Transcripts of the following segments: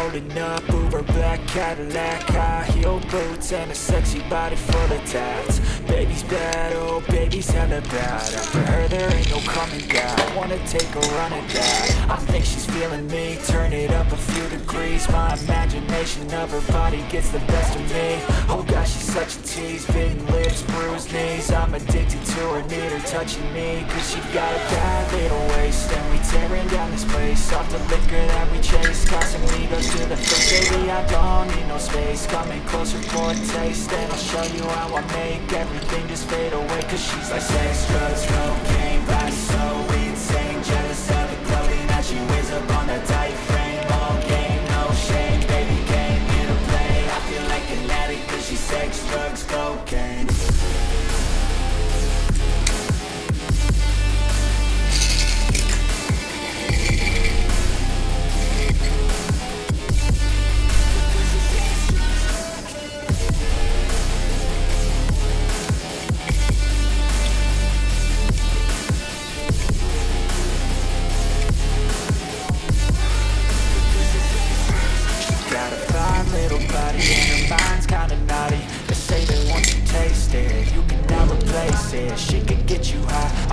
rolling up Uber black Cadillac High heel boots and a sexy body full of tats. Baby's bad, oh baby's hella bad. After her there ain't no coming back. Wanna take a run at that. I think she's feeling me. Turn it up a few degrees. My imagination of her body gets the best of me. Oh gosh, she's such a tease. Bitten lips, bruised knees. I'm addicted to her, need her touching me. Cause she got a bad little waist. And we tearing down this place. Off the liquor that we chase. Casamigos to the face. Baby, I don't need no space. Coming closer for a taste. And I'll show you how I make everything just fade away. Cause she's like sex, drugs, cocaine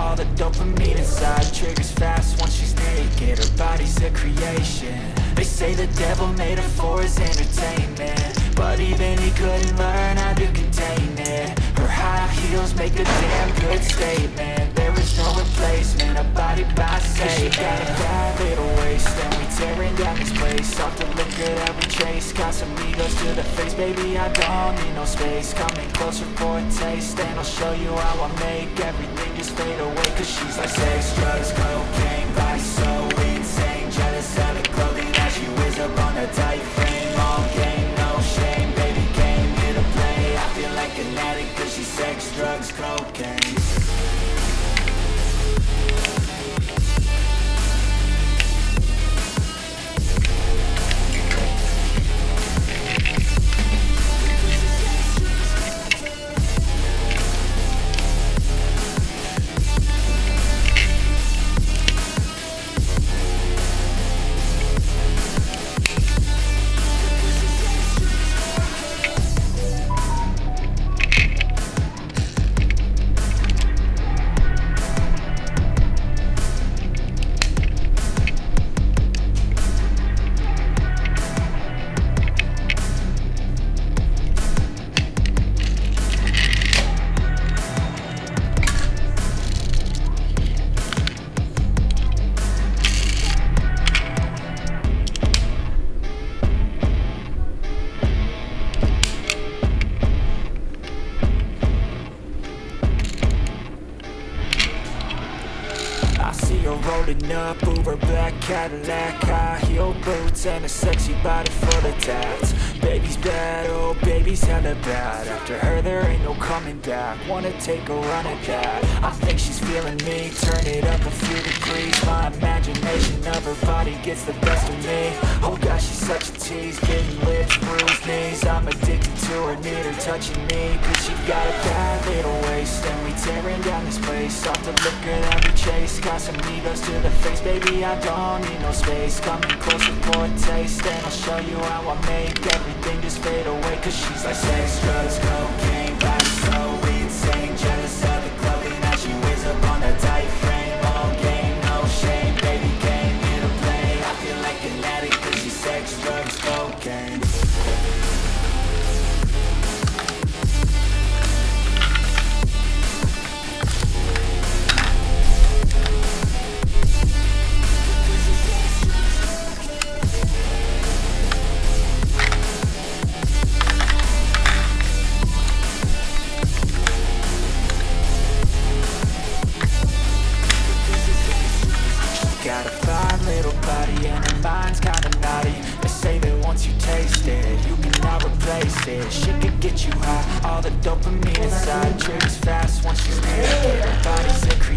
all the dopamine inside Triggers fast once she's naked, her body's a creation. They say the devil made her for his entertainment But even he couldn't learn how to contain it. Her high heels make a damn good statement. There is no replacement, a body by She got a bad little waist and we tearing down this place. Off the liquor that we chase. Casamigos to the face. Baby, I don't need no space. Coming closer for a taste And I'll show you how I make everything just fade away she's like sex, see her rolling up Uber black Cadillac High heel boots and a sexy body full of tats. Baby's bad, oh baby's hella bad. After her there ain't no coming back. Wanna take a run at that. I think she's feeling me. Turn it up a few degrees. My imagination of her body gets the best of me. Oh gosh, she's such a tease Bitten lips, bruised knees. I'm addicted to her, need her touching me. Cause she got a bad little waist And we tearing down this place. Off the liquor that we chase Casamigos to the face. Baby, I don't need no space. Coming closer for a taste And I'll show you how I make everything just fade away. Cause she's like sex, drugs, cocaine and mine's kinda naughty. They say that once you taste it, you cannot replace it. She could get you high, all the dopamine inside. Triggers fast once she's it. everybody's a